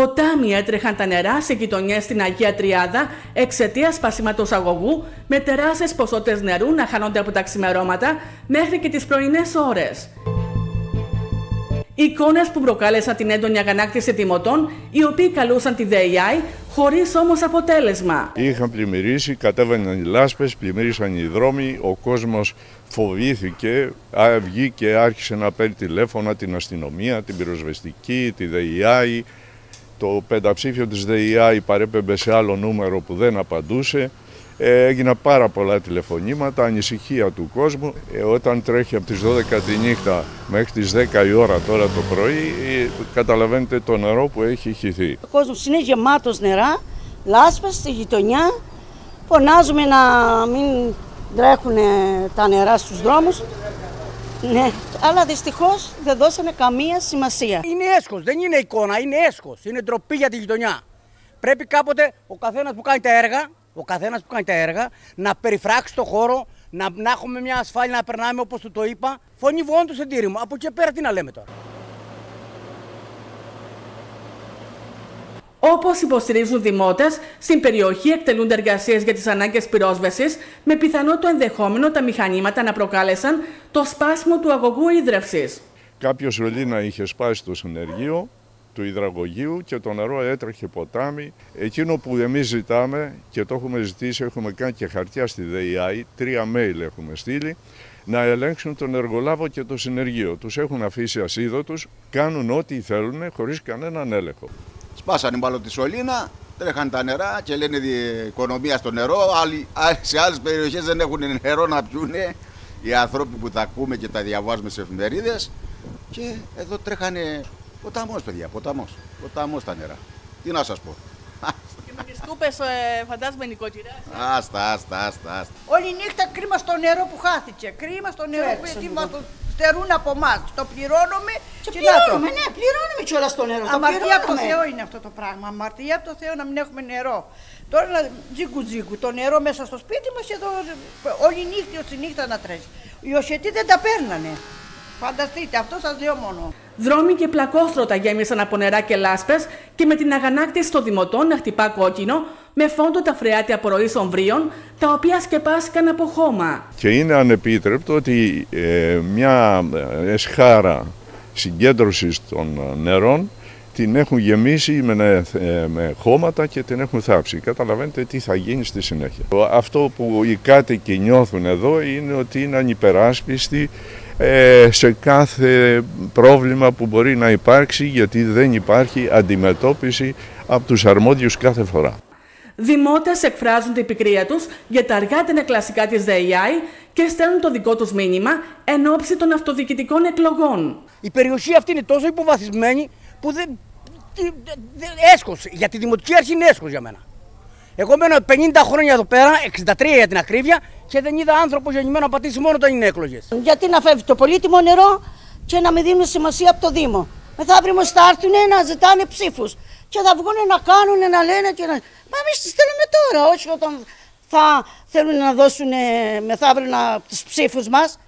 Ποτάμι έτρεχαν τα νερά σε γειτονιές στην Αγία Τριάδα εξαιτίας σπασίματος αγωγού, με τεράστιες ποσότητες νερού να χάνονται από τα ξημερώματα μέχρι και τις πρωινές ώρες. Εικόνες που προκάλεσαν την έντονη αγανάκτηση τιμωτών, οι οποίοι καλούσαν τη ΔΕΙΑΙ, χωρίς όμως αποτέλεσμα. Είχαν πλημμυρίσει, κατέβαιναν οι λάσπες, πλημμύρισαν οι δρόμοι, ο κόσμος φοβήθηκε, βγήκε, άρχισε να παίρνει τηλέφωνα την αστυνομία, την πυροσβεστική, τη ΔΕΙΑΙ. Το πενταψήφιο της ΔΕΙΑΙ παρέπεμπε σε άλλο νούμερο που δεν απαντούσε. Ε, έγιναν πάρα πολλά τηλεφωνήματα, ανησυχία του κόσμου. Ε, όταν τρέχει από τις 12 τη νύχτα μέχρι τις 10 η ώρα τώρα το πρωί, ε, καταλαβαίνετε το νερό που έχει χυθεί. Ο κόσμος είναι γεμάτος νερά, λάσπες στη γειτονιά. Φωνάζουμε να μην τρέχουν τα νερά στους δρόμους. Ναι, αλλά δυστυχώς δεν δώσανε καμία σημασία. Είναι έσχος, δεν είναι εικόνα, είναι έσχος. Είναι ντροπή για τη γειτονιά. Πρέπει κάποτε ο καθένας που κάνει τα έργα ο καθένας που κάνει τα έργα να περιφράξει το χώρο, να, να έχουμε μια ασφάλεια να περνάμε όπως του το είπα. Φωνή βόν του μου. Από εκεί πέρα τι να λέμε τώρα. Όπως υποστηρίζουν δημότες, στην περιοχή εκτελούνται εργασίες για τις ανάγκες πυρόσβεσης, με πιθανό το ενδεχόμενο τα μηχανήματα να προκάλεσαν το σπάσιμο του αγωγού ίδρυυση. Κάποιος ρολίνα είχε σπάσει το συνεργείο, του υδραγωγείου και το νερό έτρεχε ποτάμι. Εκείνο που εμείς ζητάμε και το έχουμε ζητήσει, έχουμε κάνει και χαρτιά στη ΔΕΙΑΗ, τρία mail έχουμε στείλει, να ελέγξουν τον εργολάβο και το συνεργείο. Τους έχουν αφήσει ασίδωτους, κάνουν ό,τι θέλουν χωρίς κανέναν έλεγχο. Σπάσανε μάλλον τη σωλήνα, τρέχαν τα νερά και λένε οικονομία στο νερό. σε άλλες περιοχές δεν έχουν νερό να πιούν οι άνθρωποι που τα ακούμε και τα διαβάζουμε σε εφημερίδες και εδώ τρέχανε Ποταμός, παιδιά, ποταμός. Ποταμός τα νερά. Τι να σας πω. Και με τις κούπε, ε, φαντάζομαι νοικοκυρά. Άστα, άστα, άστα, άστα. Όλη νύχτα κρίμα στο νερό που χάθηκε. Κρίμα στο νερό που γιατί μα το στερούν από εμάς. Το πληρώνουμε και, και πληρώνουμε. Ναι, πληρώνουμε κιόλας το νερό. Αμαρτία από το Θεό είναι αυτό το πράγμα. Αμαρτία από το Θεό να μην έχουμε νερό. Τώρα να τζίκου τζίκου το νερό μέσα στο σπίτι μας και το, όλη νύχτα τη νύχτα να τρέχει. Οι οσιετοί δεν τα παίρνανε. Φανταστείτε, αυτό σας λέω μόνο. Δρόμοι και πλακόστρωτα γέμισαν από νερά και λάσπες και με την αγανάκτηση των δημοτών να χτυπά κόκκινο με φόντο τα φρεάτια απορροής ομβρίων, τα οποία σκεπάστηκαν από χώμα. Και είναι ανεπίτρεπτο ότι ε, μια εσχάρα συγκέντρωσης των νερών την έχουν γεμίσει με, ε, με χώματα και την έχουν θάψει. Καταλαβαίνετε τι θα γίνει στη συνέχεια. Αυτό που οι κάτοικοι νιώθουν εδώ είναι ότι είναι ανυπεράσπιστοι ε, σε κάθε πρόβλημα που μπορεί να υπάρξει γιατί δεν υπάρχει αντιμετώπιση από τους αρμόδιους κάθε φορά. Δημότες εκφράζουν την πικρία τους για τα αργά κλασικά της ΔΕΙΑΗ και στέλνουν το δικό τους μήνυμα εν ώψη των αυτοδιοικητικών εκλογών. Η περιοχή αυτή είναι τόσο υποβαθισμένη που δεν... Έσχος, για τη Δημοτική Αρχή είναι έσχος για μένα. Εγώ μένω 50 χρόνια εδώ πέρα, 63 για την ακρίβεια, και δεν είδα άνθρωπο γεννημένο να πατήσει μόνο όταν είναι εκλογέ. Γιατί να φεύγει το πολύτιμο νερό και να μην δίνουν σημασία από το Δήμο. Μεθαύριο μα θα έρθουν να ζητάνε ψήφους. Και θα βγουν να κάνουν, να λένε και να. Μα εμείς τις θέλουμε τώρα, όχι όταν θα θέλουν να δώσουν μεθαύριο τους ψήφους μας.